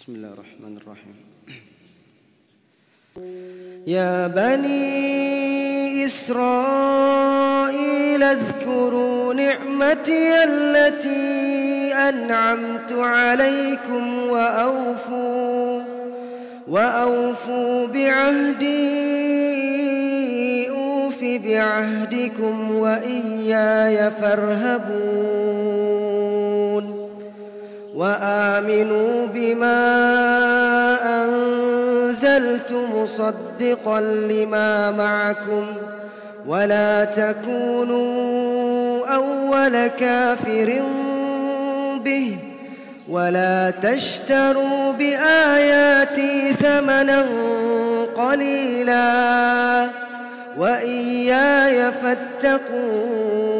بسم الله الرحمن الرحيم يا بني إسرائيل اذكروا نعمتي التي أنعمت عليكم وأوفوا وأوفوا بعهدي أوف بعهدكم وإياي فارهبون وآمنوا بما أنزلت مصدقا لما معكم ولا تكونوا أول كافر به ولا تشتروا بآياتي ثمنا قليلا وإياي فاتقون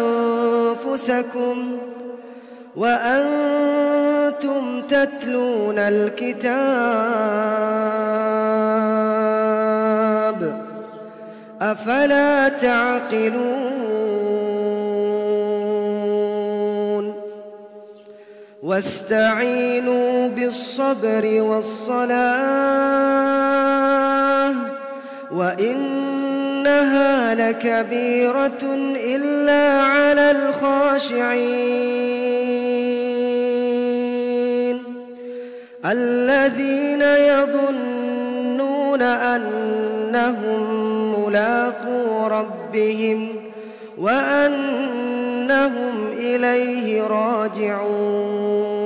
أنفسكم وأنتم تتلون الكتاب أفلا تعقلون واستعينوا بالصبر والصلاة وإنها لكبيرة إلا على الخاشعين الذين يظنون أنهم ملاقو ربهم وأنهم إليه راجعون